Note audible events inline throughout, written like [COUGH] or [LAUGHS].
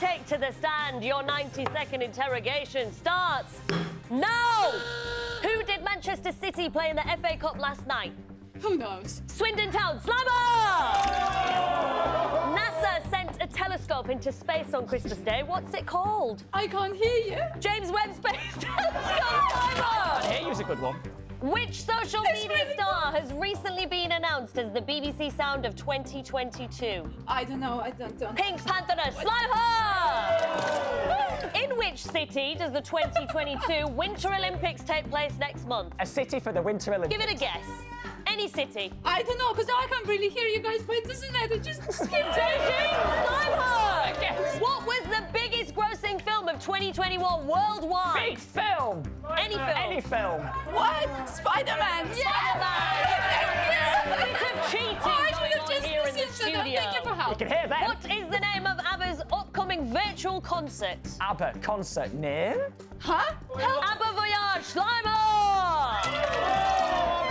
take to the stand. Your 90-second interrogation starts now. Who did Manchester City play in the FA Cup last night? Who knows? Swindon Town, Slimer! NASA sent a telescope into space on Christmas Day. What's it called? I can't hear you. James Webb Space [LAUGHS] Telescope, Slimer! Hey, use a good one. Which social It's media really star has recently been announced as the BBC Sound of 2022? I don't know. I don't. don't. Pink Panther, Slimer! In which city does the 2022 [LAUGHS] Winter Olympics take place next month? A city for the Winter Olympics. Give it a guess. Any city. I don't know because I can't really hear you guys, but it doesn't matter. Just skip Beijing, Slimer! Yes. What was of 2021 worldwide? Big film. Any uh, film. Any film. What? Spider-Man. Spider-Man! Bit of cheating Oh, going on just here in the listened to them. studio. Thank you for You can hear that. What is the name of ABBA's upcoming virtual concert? ABBA concert name. Huh? Help. ABBA Voyage, Slimer!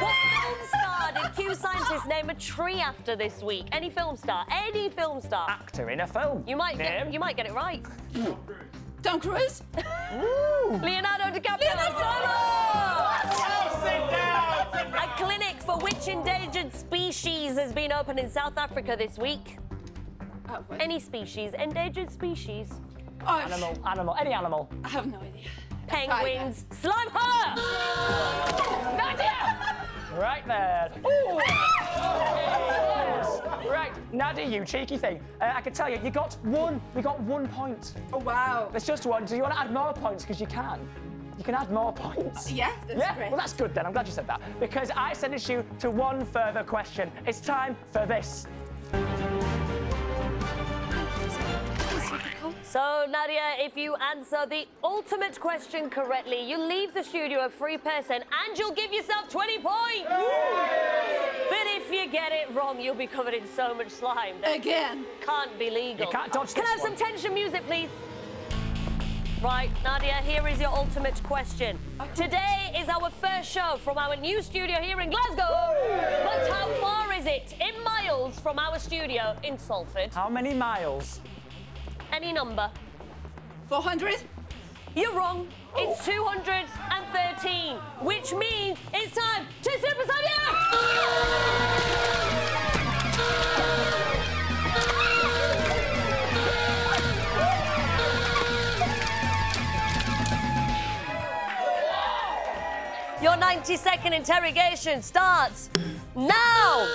What film star did Kew Scientists name a tree after this week? Any film star? Any film star? Actor in a film. You might name. get you might get it right. Tom Cruise. Ooh. Leonardo DiCaprio. Leonardo! Slimer! A clinic for which endangered species has been opened in South Africa this week? Oh. Any species, endangered species. Oh, Animal, animal, any animal. I have no idea. Penguins. Slime her! [LAUGHS] Nadiya! Right there. [LAUGHS] Ooh. Right, Nadiya, you cheeky thing. Uh, I can tell you, you got one. We got one point. Oh wow. There's just one. Do you want to add more points? Because you can. You can add more points. Yeah, that's yeah? great. Well, that's good then. I'm glad you said that. Because I sentenced you to one further question. It's time for this. So, Nadiya, if you answer the ultimate question correctly, you leave the studio a free person and you'll give yourself 20 points. But if you get it wrong, you'll be covered in so much slime that Again. can't be legal. You can't dodge Can I have this some tension music, please? Right, Nadiya, here is your ultimate question. Today is our first show from our new studio here in Glasgow. But how far is it in miles from our studio in Salford? How many miles? Any number. 400. You're wrong. It's 213, which means it's time to Super Your 90 second interrogation starts now.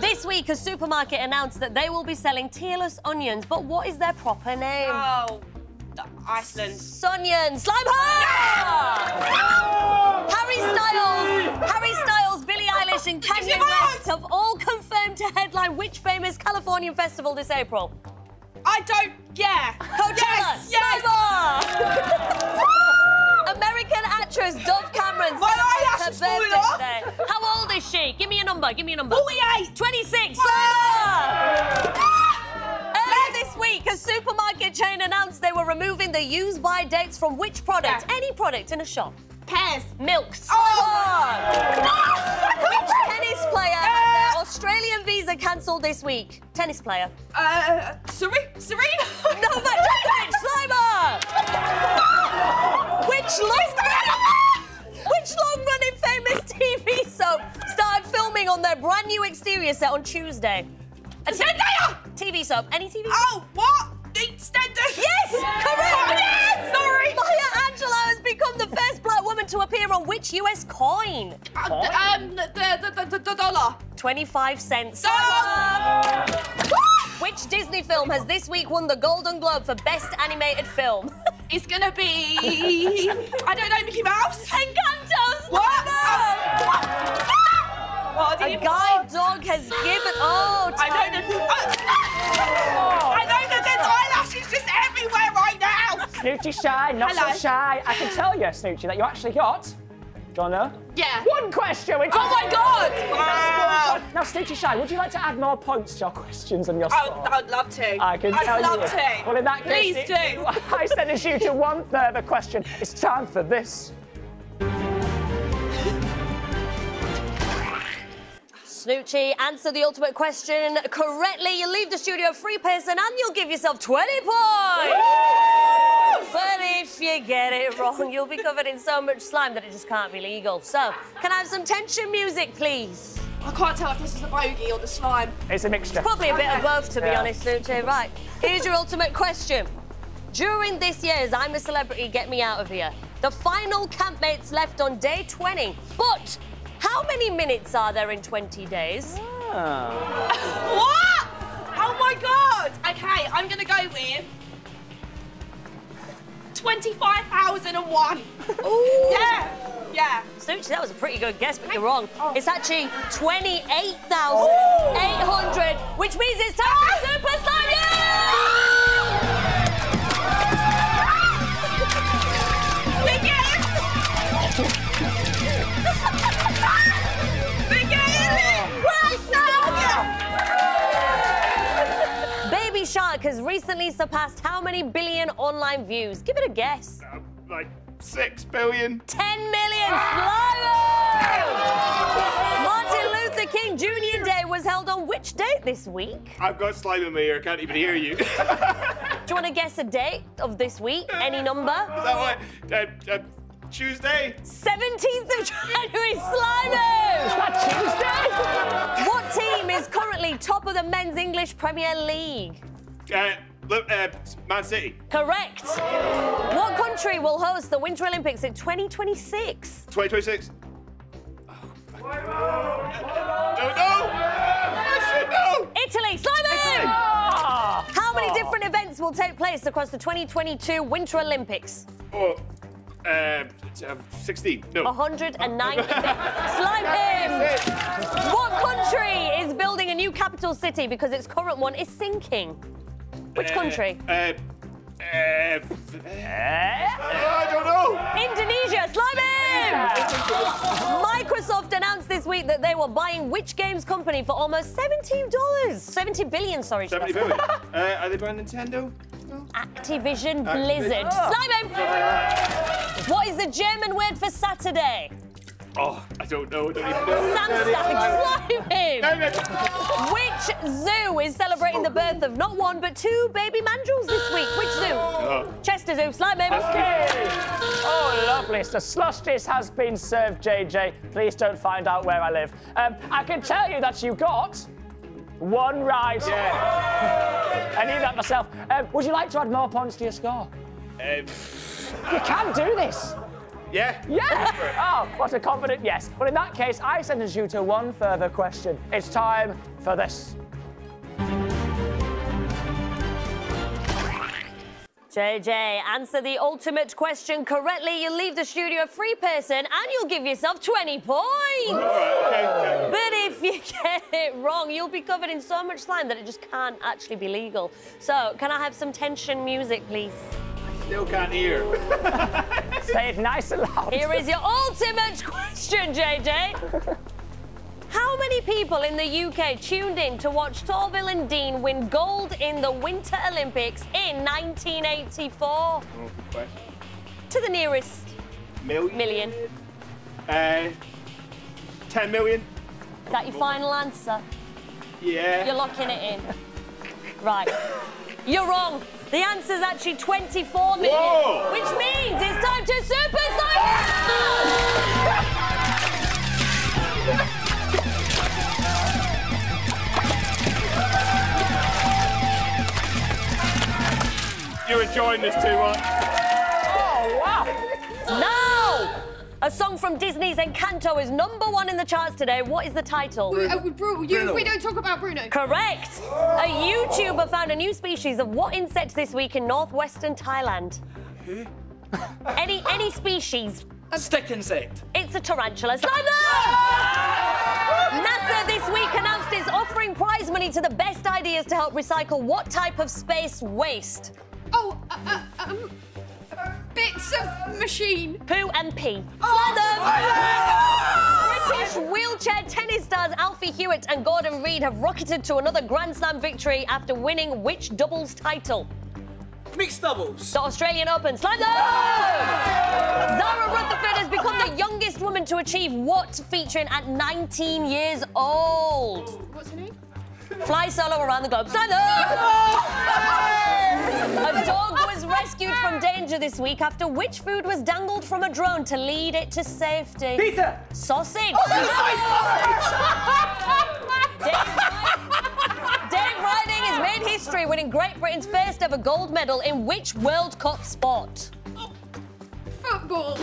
This week, a supermarket announced that they will be selling tearless onions, but what is their proper name? Oh, Iceland. Sonian Slime Harry Styles, Harry Styles, Billie Eilish, and Kanye West have all confirmed to headline which famous Californian festival this April? I don't. Yeah. Coachella. Yes. Yes. [LAUGHS] American actress Dove Cameron My her birthday today. How old is she? Give me a number. Give me a number. 48. 26. Slimer! Earlier this week, a supermarket chain announced they were removing the use by dates from which product? Yeah. Any product in a shop. Pears. Milk. Oh. Which [LAUGHS] tennis player had their Australian visa cancelled this week? Tennis player. Uh, Serena. Serena. Novak Djokovic. Slimer! Which long Which long-running famous TV soap started filming on their brand new exterior set on Tuesday? A t- Zendaya. TV soap. Any TV? Oh, what? EastEnders. Yes! Correct! Yes! Sorry. Maya Angelou has become the first black woman to appear on which US coin? Uh, um, the, the, the, the, the dollar. 25 cents. Dollar. Which Disney film has this week won the Golden Globe for Best Animated Film? It's gonna be. I don't know, Mickey Mouse. Encanto! What? A guide dog has given. [GASPS] Oh, I know that. Uh, [LAUGHS] I know that there's eyelashes just everywhere right now. Snoochie shy, not Hello. so shy. I can tell you, Snoochie, that you actually got. Do you know? Yeah. One question. Which Oh my God! Wow. Wow. Now, Snoochie Shy, would you like to add more points to your questions and your I score? would, I would love to. I can I'd tell love you. to. Well, in that case, Please it- do. [LAUGHS] I sentence you to one further question. It's time for Snoochie. Answer the ultimate question correctly. You leave the studio free person and you'll give yourself 20 points. But if you get it wrong, you'll be covered in so much slime that it just can't be legal. So, can I have some tension music, please? I can't tell if this is the bogey or the slime. It's a mixture. It's Probably a bit of both, to be Yeah. honest, Snoochie. Right, here's your ultimate question. During this year's I'm a Celebrity, Get Me Out of Here, the final campmates left on day 20. But how many minutes are there in 20 days? [LAUGHS] What? Oh my god! Okay, I'm gonna go with 25,001. Ooh. Yeah, yeah. Snoochie, that was a pretty good guess, but you're wrong. Oh. It's actually 28,800, which means it's time for ah! Super Slime! Recently surpassed how many billion online views? Give it a guess. Uh, like six billion. 10 million Sligo! Martin Luther King Jr. Day was held on which date this week? I've got slime in my ear. I can't even hear you. [LAUGHS] Do you want to guess a date of this week? Any number? Is that what? Uh, uh, Tuesday. 17th of January, Sligo! Tuesday? What team is currently top of the men's English Premier League? Uh, uh, Man City. Correct. What country will host the Winter Olympics in 2026? 2026. Oh, Don't know. I. Italy, Simon! How many different events will take place across the 2022 Winter Olympics? Oh, uh, uh, 16. No. 109 events. [LAUGHS] Slime him! What country is building a new capital city because its current one is sinking? Which Uh, country? Uh, uh, Eh? I don't know. Indonesia, slime him! Microsoft announced this week that they were buying which games company for almost $70? 70 billion, sorry. should I 70 say. billion. uh, are they buying Nintendo? Activision Activision. Blizzard. Oh. Slime him! What is the German word for Saturday? Oh, I don't know. I don't even know. Samstag. Slime him! No, no. Which zoo is celebrating the birth of not one but two baby mandrills this week? Which zoo? Oh. Chester Zoo. Slime him! Okay. Oh, lovely. So Slushdis has been served, JJ. Please don't find out where I live. Um, I can tell you that you got one right. Yeah. I knew that myself. Um, would you like to add more points to your score? Uh, You can do this. Yeah. Yeah! Oh, what a confident yes. Well, in that case, I sentence you to one further question. It's time for this. JJ, answer the ultimate question correctly. You leave the studio a free person and you'll give yourself 20 points. All right, okay, okay. But if you [LAUGHS] get it wrong, you'll be covered in so much slime that it just can't actually be legal. So, can I have some tension music, please? Still can't hear. [LAUGHS] Say it nice and loud. Here is your ultimate question, JJ. How many people in the UK tuned in to watch Torvill and Dean win gold in the Winter Olympics in 1984? Oh. To the nearest Million. million. Uh, 10 million. Is that your final answer? Yeah. You're locking it in. Right. You're wrong. The answer's actually 24 million, Whoa. which means it's time to super Saiyan! You're enjoying this too much. [LAUGHS] Oh, wow. Now, a song from Disney's Encanto is number one in the charts today. What is the title? Uh, Bru- you, we don't talk about Bruno. Correct. A YouTuber found a new species of what insect this week in northwestern Thailand? any any species. Stick insect. It's a tarantula. Slime NASA this week announced it's offering prize money to the best ideas to help recycle what type of space waste? Oh, uh, uh, um, bits of machine. Poo and pee. British wheelchair tennis stars Alfie Hewett and Gordon Reid have rocketed to another Grand Slam victory after winning which doubles title? Mixed doubles. The Australian Open. Slide them! Zara Rutherford has become the youngest woman to achieve what featuring at 19 years old? What's her name? Fly solo around the globe. Them! A dog was rescued from danger this week after which food was dangled from a drone to lead it to safety? Pizza. Sausage. Dave, Dave Ryding has made history winning Great Britain's first ever gold medal in which World Cup sport? Football.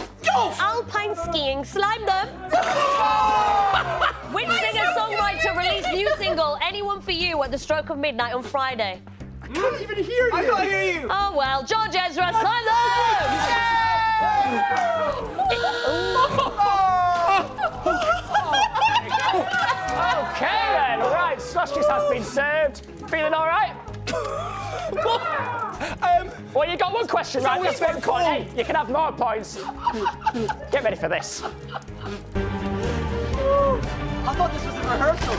Alpine skiing. Slime them. [LAUGHS] which singer-songwriter released new single "Anyone for You" at the stroke of midnight on Friday? I can't even hear you. I can't hear you. Oh well, George Ezra. Slime them. Okay then, right, slushies has been served. Feeling all right? [LAUGHS] [LAUGHS] Um, Well, you got one question right. That's one went point. Hey, you can have more points. Get ready for this. I thought this was a rehearsal.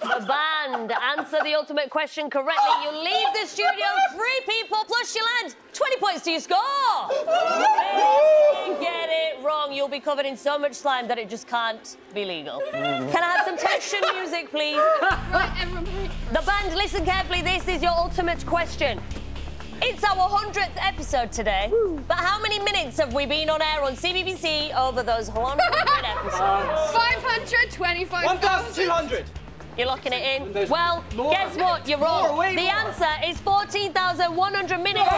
The band answer the ultimate question correctly. You leave the studio three people plus you land 20 points to your score. If you get it wrong, you'll be covered in so much slime that it just can't be legal. Can I have some tension music, please? Right, everyone. please. The band, listen carefully. This is your ultimate question. It's our 100th episode today, but how many minutes have we been on air on CBBC over those 100 [LAUGHS] episodes? 525. 1,200. You're locking it in? There's Well, more. guess what? You're wrong. More, the more. answer is 14,100 minutes.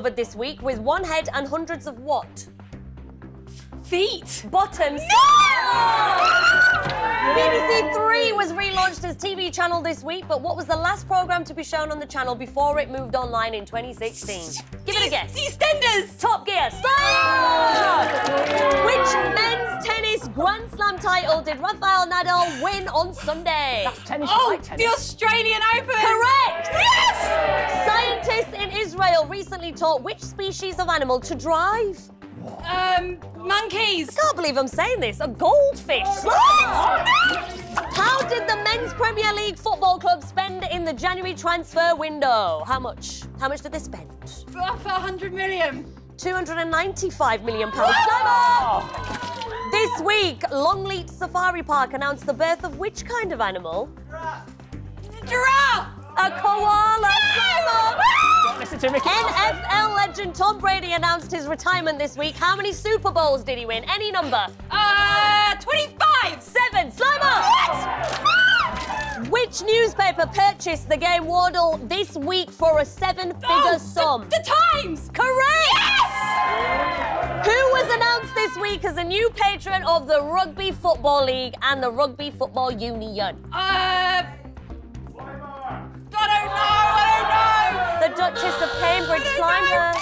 Discovered this week with one head and hundreds of what? Feet. Bottoms. No! BBC Three was relaunched as TV channel this week, but what was the last programme to be shown on the channel before it moved online in 2016? Give it a guess. EastEnders. Top Gear. Stop! Which men's tennis Grand Slam title did Rafael Nadal win on Sunday? That's tennis, Oh, right, the. Australian Open. Correct! Yes. Scientists in Israel recently taught which species of animal to drive? Um, monkeys. Can't believe I'm saying this. A goldfish. How did the men's Premier League football club spend in the January transfer window? How much? How much did they spend? For, for 100 million. 295 million pounds. This week, Longleat Safari Park announced the birth of which kind of animal? Giraffe. Giraffe. A koala. Simon! Don't listen to Mickey NFL legend Tom Brady announced his retirement this week. How many Super Bowls did he win? Any number? Uh, 25. Seven. Slimer! Which newspaper purchased the game Wordle this week for a seven-figure Oh, sum? The, the Times. Correct! Yes. Who was announced this week as a new patron of the Rugby Football League and the Rugby Football Union? Uh, Duchess of Cambridge Slimer.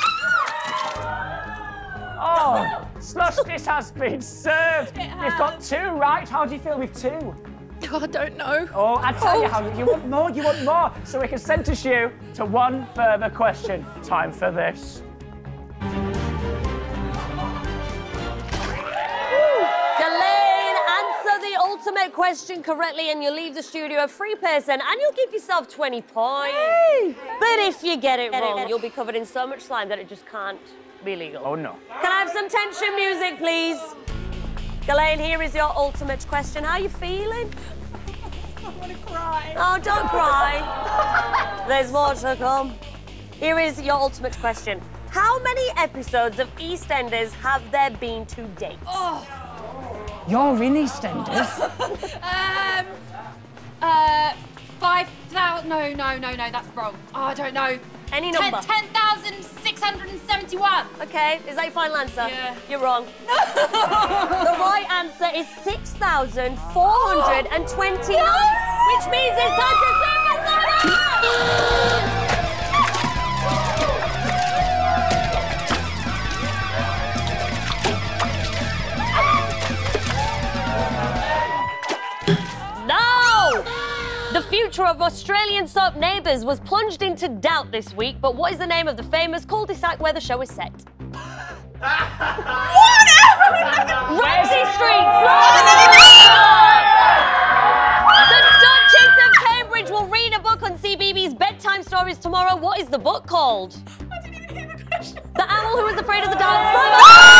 Oh, slush this has been served. You've got two right. How do you feel with two? Oh, I don't know. Oh, I tell you how you want more, you want more. So we can sentence you to one further question. Time for this. Ultimate question correctly and you'll leave the studio a free person and you'll give yourself 20 points. But if you get it wrong, you'll be covered in so much slime that it just can't be legal. Oh no. Can I have some tension music, please? Ghislaine, here is your ultimate question. How are you feeling? I want to cry. Oh, don't cry. There's more to come. Here is your ultimate question. How many episodes of EastEnders have there been to date? Oh. You're in EastEnders. [LAUGHS] Um, uh, five thousand. No, no, no, no. That's wrong. Oh, I don't know. Any number. ten thousand six hundred and seventy-one. Okay, is that your final answer? Yeah. You're wrong. [LAUGHS] the right answer is 6,429, which means it's time to Super Now, [LAUGHS] the future of Australian soap Neighbours was plunged into doubt this week, but what is the name of the famous cul-de-sac where the show is set? [LAUGHS] Ramsay Street! The Duchess of Cambridge will read a book on CBeebies bedtime stories tomorrow. What is the book called? I didn't even hear the question. The Owl Who Was Afraid of the Dark. [LAUGHS]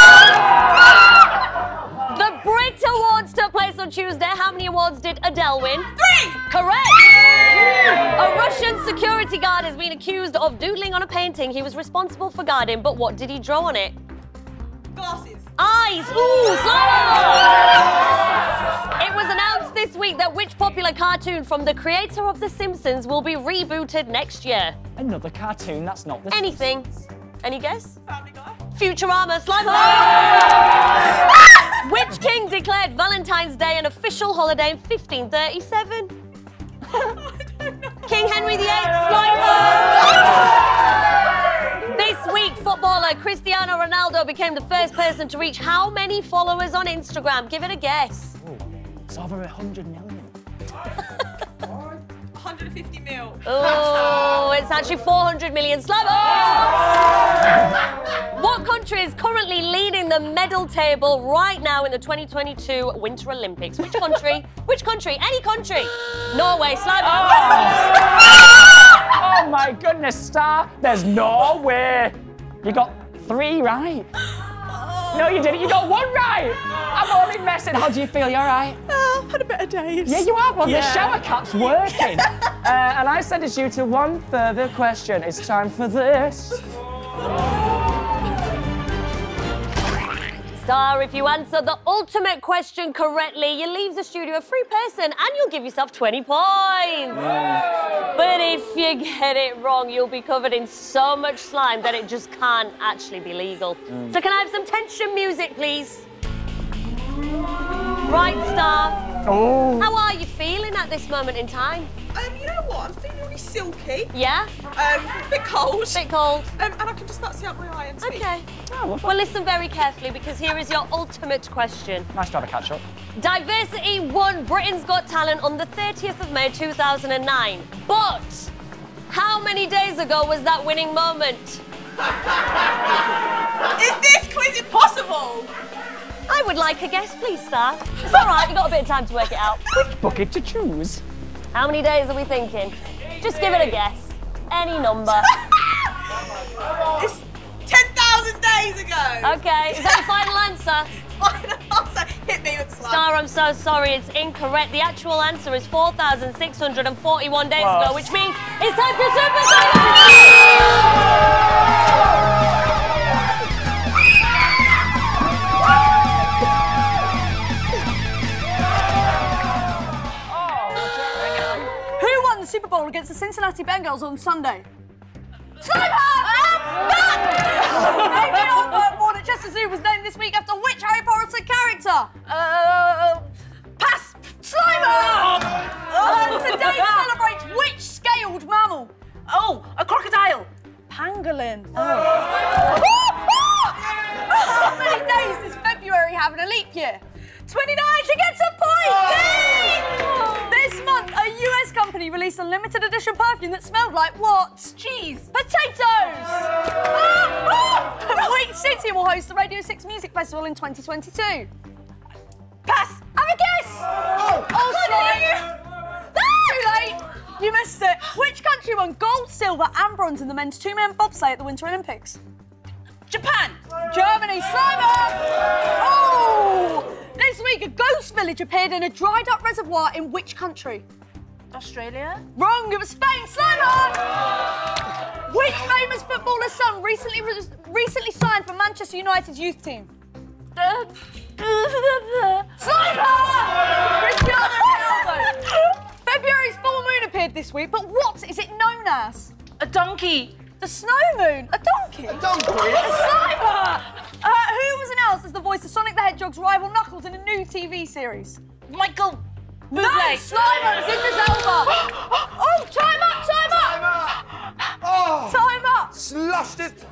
Brit Awards took place on Tuesday. How many awards did Adele win? Three. Correct! A Russian security guard has been accused of doodling on a painting he was responsible for guarding, but what did he draw on it? Glasses. Eyes! Ooh, slow! It was announced this week that which popular cartoon from the creator of The Simpsons will be rebooted next year? Another cartoon that's not the Anything. Any guess? Family Guy. Futurama, slime Which king declared Valentine's Day an official holiday in 1537? King Henry VIII, This week, footballer Cristiano Ronaldo became the first person to reach how many followers on Instagram? Give it a guess. It's over 100 million. 150 mil. [LAUGHS] Oh, it's actually 400 million. Slavo! [LAUGHS] what country is currently leading the medal table right now in the 2022 Winter Olympics? Which country? [LAUGHS] Which country? Any country? Norway. Slavo! Oh. oh my goodness, Star, there's no way. You got three right. No, you didn't. You got one right. I'm only messing. How do you feel? You're all right? Oh, I've had a better days. Yeah, you have. Well, the shower cap's working. [LAUGHS] uh, and I send you to one further question. It's time for this. Star, if you answer the ultimate question correctly, you leave the studio a free person and you'll give yourself 20 points. But if you get it wrong, you'll be covered in so much slime that it just can't actually be legal. So, can I have some tension music, please? Right, Star. Oh. How are you feeling at this moment in time? Um, you know what? I'm feeling really silky. Yeah? Um, a bit cold. Bit cold? Um, and I can just about see out my eye and speak. Okay. Well, listen very carefully because here is your ultimate question. Nice to have a catch up. Diversity won Britain's Got Talent on the 30th of May 2009. But how many days ago was that winning moment? [LAUGHS] Is this quiz impossible? I would like a guess, please, Star. It's all right, you've got a bit of time to work it out. Which bucket to choose? How many days are we thinking? Just give it a guess. Any number. [LAUGHS] It's 10,000 days ago. Okay, is that the final answer? Final answer. Hit me with slime. Star, I'm so sorry, it's incorrect. The actual answer is 4,641 days Whoa. ago, which means it's time for Super Saiyan! Won the Super Bowl against the Cincinnati Bengals on Sunday? Slimer! Amy Albert, born at Chester Zoo, was named this week after which Harry Potter character? Uh, pass. Slimer! Uh, today celebrates which scaled mammal? Oh, a crocodile. Pangolin. How many days does February have in a leap year? 29, she gets a point! Yay! A US company released a limited edition perfume that smelled like what? Cheese. Potatoes! [LAUGHS] [LAUGHS] Which city will host the Radio 6 Music Festival in 2022? Pass! Have a guess! Oh, slime! Too late! You missed it. Which country won gold, silver, and bronze in the men's two-man bobsleigh at the Winter Olympics? Japan. Germany. Slimer. Oh! This week, a ghost village appeared in a dried-up reservoir in which country? Australia. Wrong. It was Spain. Slimer. Which famous footballer's son recently recently signed for Manchester United's youth team? [LAUGHS] Slimer. Cristiano Ronaldo. February's full moon appeared this week, but what is it known as? A donkey. The snow moon. A donkey. A donkey? A Slimer. Uh, who was announced as the voice of Sonic the Hedgehog's rival Knuckles in a new TV series? Michael. No, Slimer. It's Idris Elba. oh, time up, time up. Oh, Time up. slush it.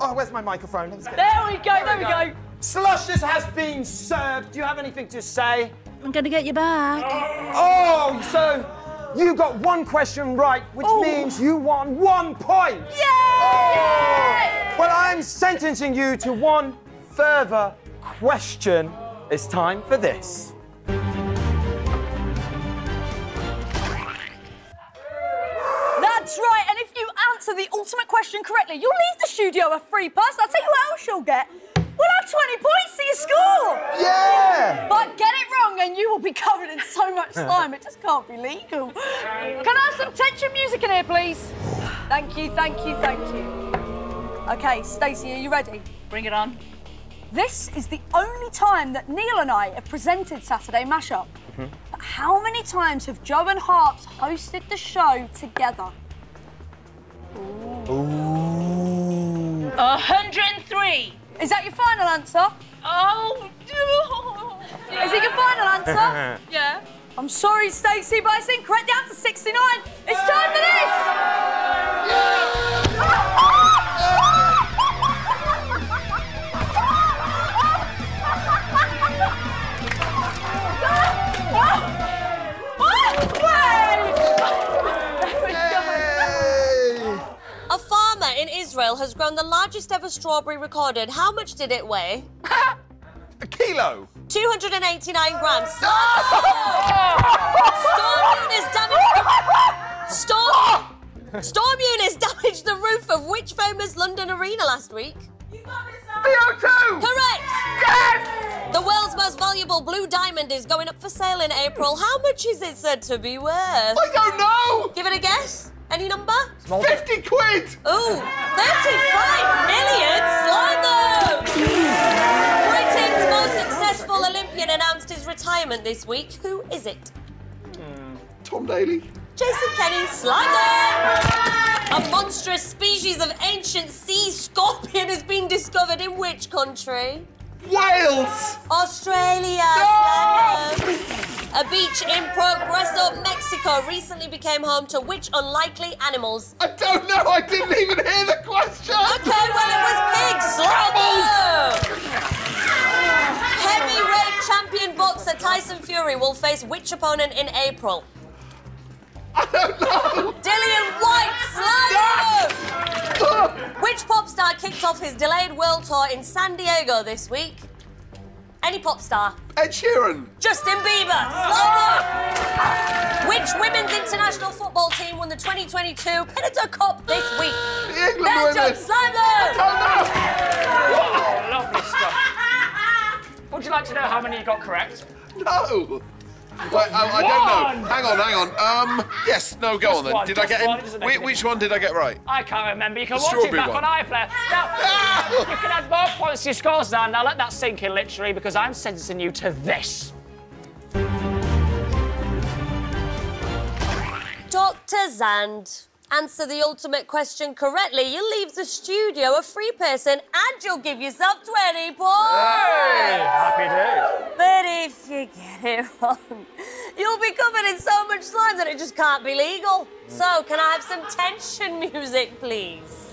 Oh, where's my microphone? There we go, there we go. Slush this has been served. Do you have anything to say? I'm gonna get you back. Oh, so You got one question right, which means you won one point. Yay! Oh. Well, I'm sentencing you to one further question. It's time for this. That's right, and if you answer the ultimate question correctly, you'll leave the studio a free pass. I'll tell you what else you'll get. We'll add 20 points to your score. Yeah! But get it wrong and you will be covered in so much slime, it just can't be legal. Can I have some tension music in here, please? Thank you, thank you, thank you. Okay, Stacy, are you ready? Bring it on. This is the only time that Neil and I have presented Saturday Mashup. Mm-hmm. But how many times have Joe and Harpz hosted the show together? 103. Is that your final answer? Oh, Is it your final answer? [LAUGHS] yeah. I'm sorry, Stacy, but it's incorrect. The answer's 69. It's time for this! A ah! Israel has grown the largest ever strawberry recorded. How much did it weigh? [LAUGHS] A kilo. 289 grams. [LAUGHS] Storm Eunice damaged the... [LAUGHS] Storm... Storm Eunice damaged the roof of which famous London arena last week? VO2! Correct! Yes! The world's most valuable blue diamond is going up for sale in April. How much is it said to be worth? I don't know! Give it a guess. Any number? 50 quid! Ooh, 35 million! Slide! Britain's most successful Olympian announced his retirement this week. Who is it? Hmm. Tom Daley. Jason Kenny, slide! A monstrous species of ancient sea scorpion has been discovered in which country? Wales! Australia. them. A beach in Progreso, Mexico recently became home to which unlikely animals? I don't know, I didn't even hear the question! Okay, well, it was pigs. Them. Heavyweight champion boxer Tyson Fury will face which opponent in April? I don't know! Dillian Whyte, slide them. Which pop star kicked off his delayed world tour in San Diego this week? Any pop star? Ed Sheeran. Justin Bieber, slide. Which women's international football team won the 2022 Pinatar Cup this week? The England Belgium, women. slide them. Oh, lovely stuff. Would you like to know how many you got correct? No! Wait, I, I don't know. Hang on, hang on. Um, yes, no, go Just on then. one, did I get one, it in? doesn't Whi- make any which one did I get right? I can't remember. You can The watch it strawberry back one. on iPlayer. Now, [LAUGHS] you can add more points to your scores now. Now let that sink in, literally, because I'm sentencing you to this. Dr. Xand, answer the ultimate question correctly. You'll leave the studio a free person and you'll give yourself 20 points. Happy days. But if you get it [LAUGHS] wrong, you'll be covered in so much slime that it just can't be legal. So, can I have some tension music, please?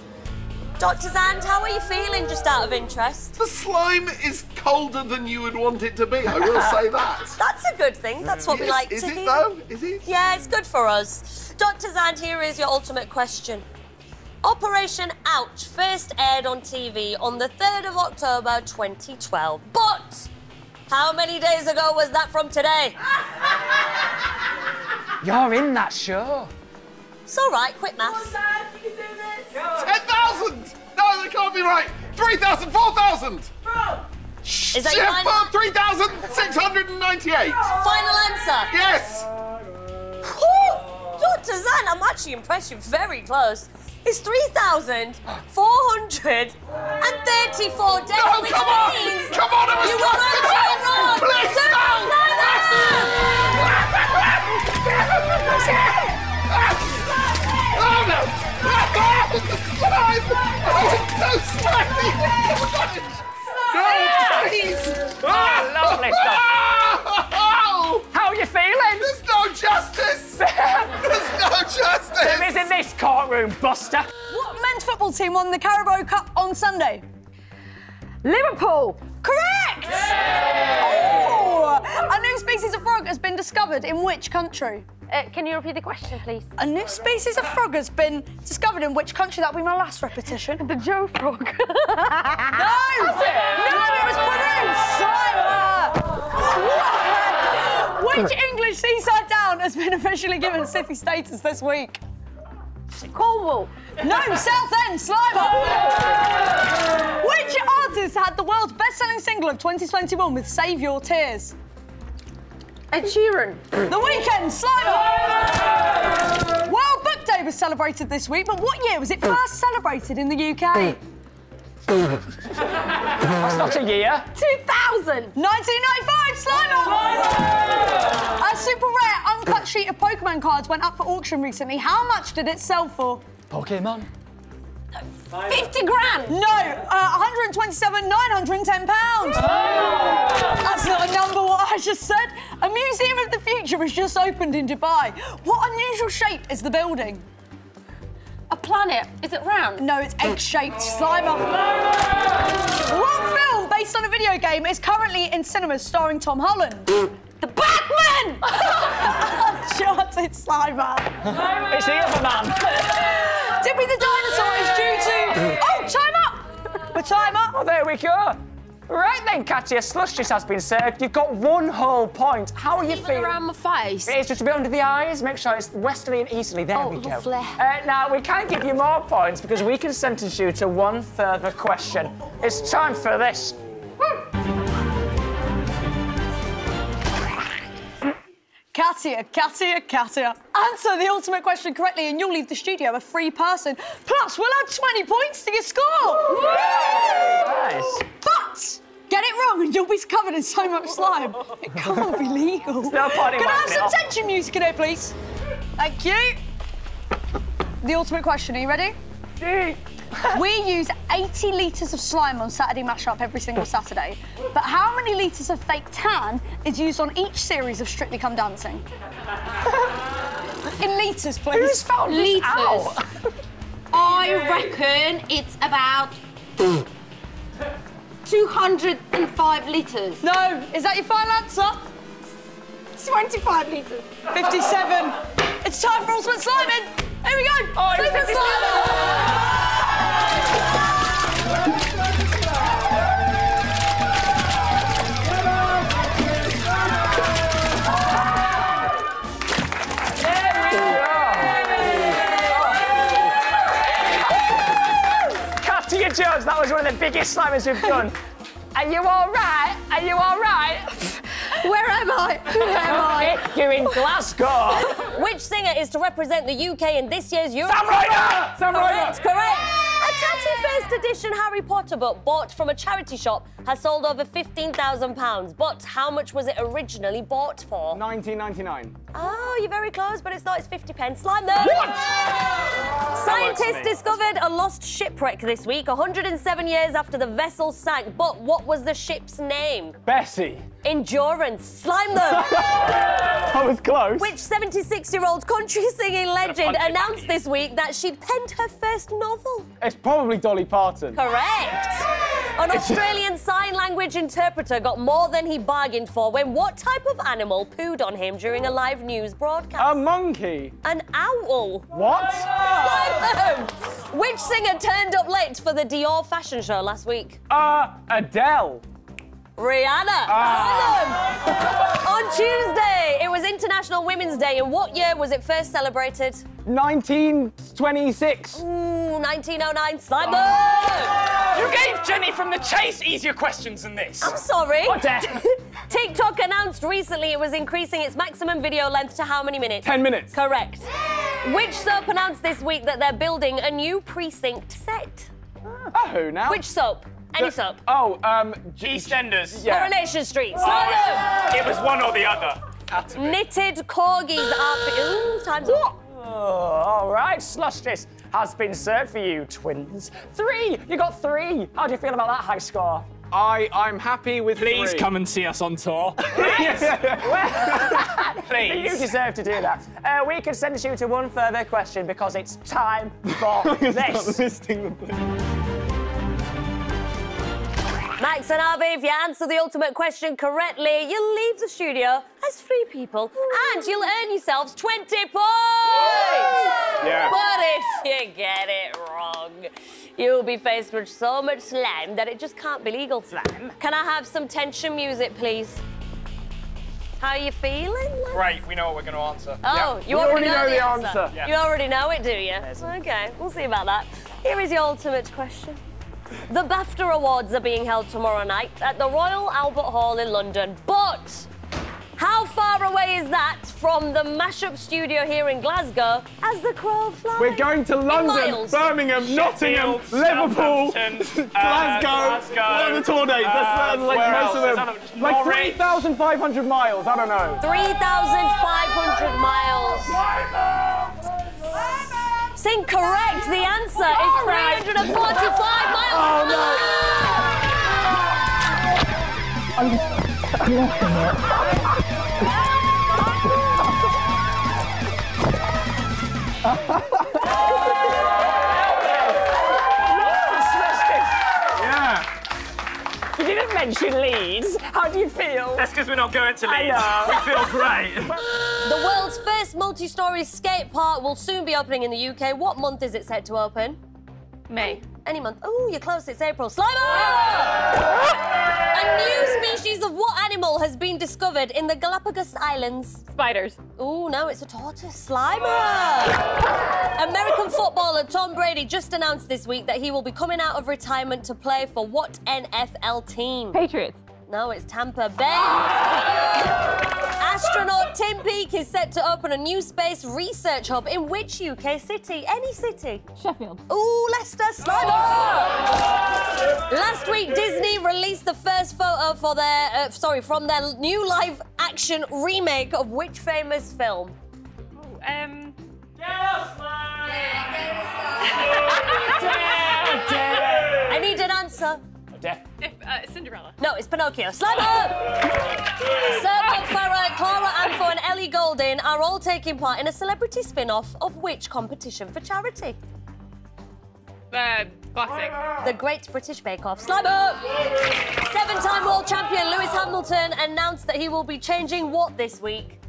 Dr. Xand, how are you feeling, just out of interest? The slime is colder than you would want it to be, I will say that. [LAUGHS] That's a good thing. That's what we Is- like is to it hear. though? Is it? Yeah, it's good for us. Dr. Xand, here is your ultimate question. Operation Ouch first aired on TV on the 3rd of October 2012. But how many days ago was that from today? [LAUGHS] You're in that show. It's all right, quick maths. 10,000! No, that can't be right! 3,000, 4,000! Is that your Yeah, final, 3,698! final answer? Yes! Dr. Xand, I'm actually impressed. You're very close. It's 3,434 days, No, come on! means Come on, it was you were actually wrong. Please, no! Oh [LAUGHS] this courtroom, Buster. What men's football team won the Carabao Cup on Sunday? Liverpool. Correct! Oh, a new species of frog has been discovered in which country? Uh, can you repeat the question, please? A new species of frog has been discovered in which country? That'll be my last repetition. The Joe frog. [LAUGHS] no! [LAUGHS] No, it was Peru! Slimer! Which English seaside town has been officially given city status this week? Cornwall. No, South End, Slimer! Which artist had the world's best-selling single of 2021 with Save Your Tears? Ed Sheeran. The Weeknd, Slimer! World Book Day was celebrated this week, but what year was it first celebrated in the UK? That's not a year. 2000. 1995, Slimer! A super rare uncut sheet of Pokemon cards went up for auction recently. How much did it sell for? Pokemon. 50 grand. No, uh, 127, 910 pounds. That's not a number, what I just said. A Museum of the Future has just opened in Dubai. What unusual shape is the building? A planet. Is it round? No, it's egg-shaped. Slimer. What film based on a video game is currently in cinemas starring Tom Holland? The Batman. [LAUGHS] Uncharted Slimer. It's [LAUGHS] the other man. Dippy the dinosaur is due to. Oh, time up! The time up. Well, there we go. Right then, Katya, slush juice has been served. You've got one whole point. How are you feeling? around my face. It's just a bit under the eyes. Make sure it's westerly and easterly. There Oh, we go. lovely. Uh, now, we can give you more points because we can sentence you to one further question. It's time for this. Katya, Katya, Katya. Answer the ultimate question correctly and you'll leave the studio a free person. Plus, we'll add 20 points to your score. Nice. But get it wrong and you'll be covered in so much slime. It can't be legal. no point in Can I have some off. tension music in here, please? Thank you. The ultimate question, are you ready? [LAUGHS] We use 80 litres of slime on Saturday Mashup every single Saturday. But how many litres of fake tan is used on each series of Strictly Come Dancing? [LAUGHS] In litres, please. Who's found Litres. out? I reckon it's about 205 litres. No, is that your final answer? 25 litres. 57. It's time for ultimate sliming. Here we go. Oh, Ultimate 57. Jones, that was one of the biggest slammers we've done. Are you all right? Are you all right? Where am I? Where am I? [LAUGHS] You're in Glasgow. Which singer is to represent the UK in this year's Euro? Sam Ryder! Sam Correct, Ryder! correct. Tatty first edition Harry Potter book bought from a charity shop has sold over £15,000. But how much was it originally bought for? 1999. Oh, you're very close, but it's not. It's 50 pence. Slime them. What? Scientists discovered a lost shipwreck this week, 107 years after the vessel sank. But what was the ship's name? Bessie. Endurance. Slime them. [LAUGHS] I was close. Which 76-year-old country singing legend [LAUGHS] announced this week that she'd penned her first novel? It's probably Dolly Parton. Correct. [LAUGHS] An Australian sign language interpreter got more than he bargained for when what type of animal pooed on him during a live news broadcast? A monkey. An owl. What? Slime them. Which singer turned up late for the Dior fashion show last week? Uh, Adele. Rihanna. Ah. Slide them. On Tuesday, it was International Women's Day. And what year was it first celebrated? 1926. Ooh, 1909. Slide them. Ah. You gave Jenny from the Chase easier questions than this. I'm sorry. What the- [LAUGHS] TikTok announced recently it was increasing its maximum video length to how many minutes? 10 minutes. Correct. Which soap announced this week that they're building a new precinct set? Oh, who now? Which soap? Any soap? Oh, um, J- EastEnders. yeah. Coronation Street. Slide It was one or the other. Knitted corgis are. Ooh, time's up. Oh, all right, Slushtis has been served for you, twins. Three! You got three! How do you feel about that high score? I, I'm happy with Please three. come and see us on tour. [LAUGHS] [LAUGHS] You Please. deserve to do that. Uh, we can send you to one further question because it's time for [LAUGHS] Stop this. Listing them. Max and Harvey, if you answer the ultimate question correctly, you'll leave the studio as free people and you'll earn yourselves 20 points! Yeah. But if you get it wrong, you'll be faced with so much slime that it just can't be legal. Slime. Can I have some tension music, please? How are you feeling? lads? Great, we know what we're going to answer. Oh, you We already, already know, know the the answer. answer. Yeah. You already know it, do you? Okay, we'll see about that. Here is your ultimate question. The BAFTA Awards are being held tomorrow night at the Royal Albert Hall in London, but how far away is that from the mashup studio here in Glasgow as the crow flies? We're going to London, miles. Birmingham, Nottingham, Liverpool, Southampton, uh, Glasgow. Glasgow, What are the tour dates? That's, that's uh, like most else? of them. other- Like 3,500 miles. I don't know. 3,500 miles. It's incorrect. The answer is 345 miles. Oh no! Yeah. You didn't mention Leeds. How do you feel? That's because we're not going to I Leeds. know. We feel great. [LAUGHS] The world's first multi-story skate park will soon be opening in the UK. What month is it set to open? May. Any month. Oh, you're close. It's April. Slimer! A new species of what animal has been discovered in the Galapagos Islands? Spiders. Oh, no, it's a tortoise. Slimer! American footballer Tom Brady just announced this week that he will be coming out of retirement to play for what NFL team? Patriots. No, it's Tampa Bay. Astronaut Tim Peake is set to open a new space research hub in which UK city? Any city? Sheffield. Ooh, Leicester Slimer! Last week, Disney released the first photo for their, uh, sorry, from their new live-action remake of which famous film? Um. [LAUGHS] I need an answer. If, uh, Cinderella. No, it's Pinocchio. Slimer! Sir Mo Farah, Clara Amfo, and Ellie Goulding are all taking part in a celebrity spin-off of which competition for charity? Uh, classic. The Great British Bake Off. Slimer! Seven-time world champion Lewis Hamilton announced that he will be changing what this week?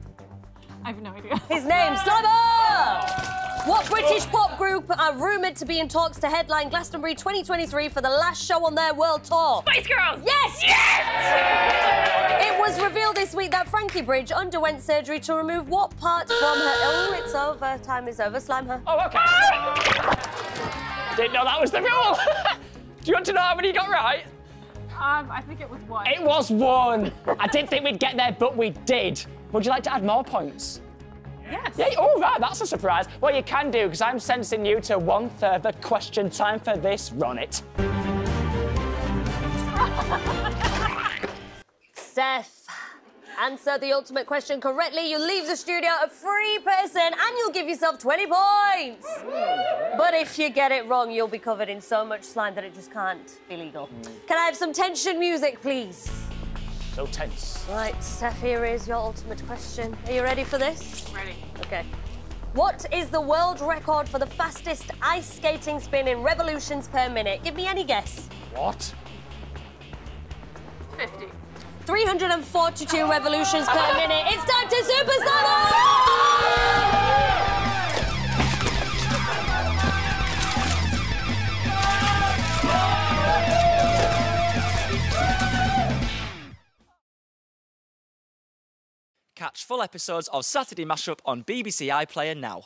I have no idea. His name, Slimer! What British pop group are rumoured to be in talks to headline Glastonbury 2023 for the last show on their world tour? Spice Girls. Yes! Yes! It was revealed this week that Frankie Bridge underwent surgery to remove what part from her. Oh, it's over. Time is over. Slime her. Oh, okay. Didn't know that was the rule. [LAUGHS] do you want to know how many you got right? Um, I think it was one. It was one. I didn't think we'd get there, but we did. Would you like to add more points? Yes. Yeah, oh, right, that's a surprise. Well, you can do, because I'm sensing you to one further question. Time for this. Run it. [LAUGHS] Steph, answer the ultimate question correctly. You leave the studio a free person and you'll give yourself 20 points. Mm. But if you get it wrong, you'll be covered in so much slime that it just can't be legal. Mm. Can I have some tension music, please? So tense. Right, Steph, here is your ultimate question. Are you ready for this? Ready. Okay. What is the world record for the fastest ice skating spin in revolutions per minute? Give me any guess. What? 50. 342 revolutions per [LAUGHS] minute. It's time to supersonic! Catch full episodes of Saturday Mashup on BBC iPlayer now.